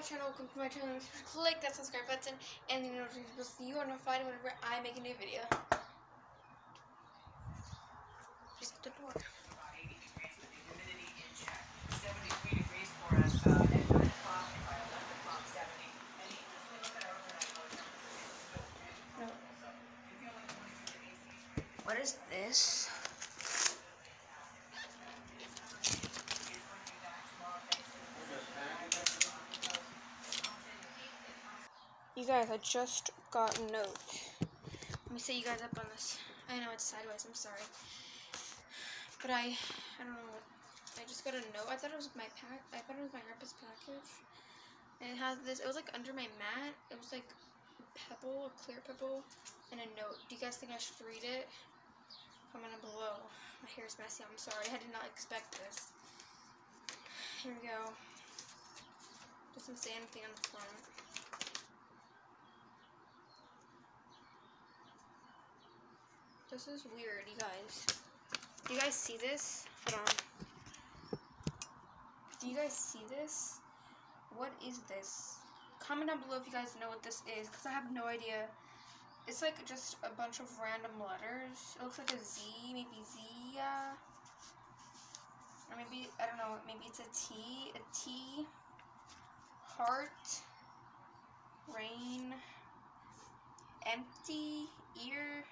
my channel. Welcome to my channel. Click that subscribe button and the notification bell so you are notified whenever I make a new video. Just the door. 80 degrees with You guys, I just got a note. Let me set you guys up on this. I know it's sideways. I'm sorry, but I, I don't know what. I just got a note. I thought it was my pack. I thought it was my grandpa's package. And it has this. It was like under my mat. It was like pebble, a clear pebble, and a note. Do you guys think I should read it? Comment down below. My hair is messy. I'm sorry. I did not expect this. Here we go. Doesn't say anything on the front. This is weird, you guys. Do you guys see this? Hold on. Do you guys see this? What is this? Comment down below if you guys know what this is, because I have no idea. It's like just a bunch of random letters. It looks like a Z, maybe Z, Zia. Or maybe, I don't know, maybe it's a T, a T, heart, rain, empty, ear.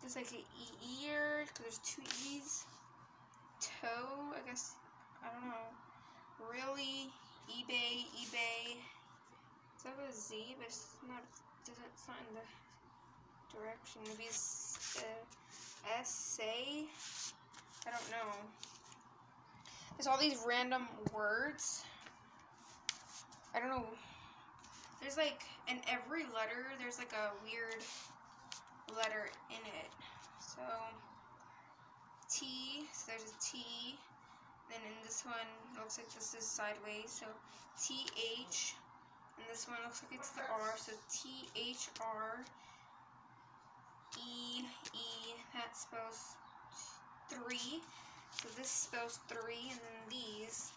There's like an E ear, there's two E's. Toe, I guess, I don't know. Really, eBay, eBay. Is that a Z? But it's not, it's not in the direction. Maybe it's uh. I don't know. There's all these random words. I don't know. There's like in every letter there's like a weird letter in it. So T, so there's a T. Then in this one looks like this is sideways. So T H and this one looks like it's the R, so T H R E E that spells three. So this spells three, and then these.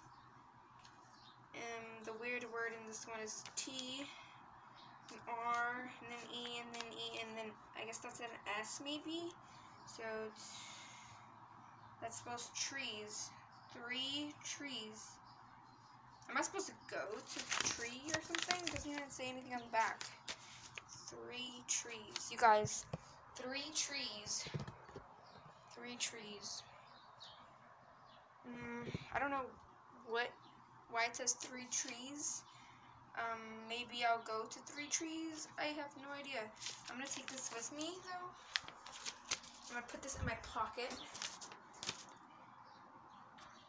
Um, the weird word in this one is T, and R, and then guess that's an S maybe. So that spells trees. Three trees. Am I supposed to go to tree or something? It doesn't even say anything on the back. Three trees. You guys, three trees. Three trees. Mm, I don't know what, why it says three trees. Um, maybe I'll go to three trees. I have no idea. I'm gonna take this with me though. I'm gonna put this in my pocket.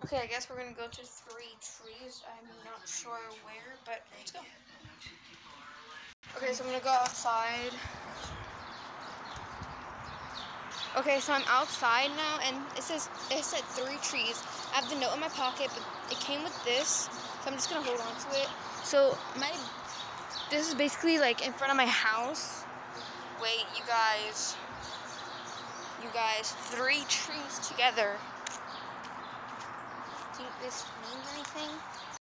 Okay, I guess we're gonna go to three trees. I'm not sure where, but let's go. Okay, so I'm gonna go outside. Okay, so I'm outside now, and it says it said three trees. I have the note in my pocket, but it came with this, I'm just gonna hold on to it. So my this is basically like in front of my house. Wait, you guys, you guys, three trees together. Think this means anything?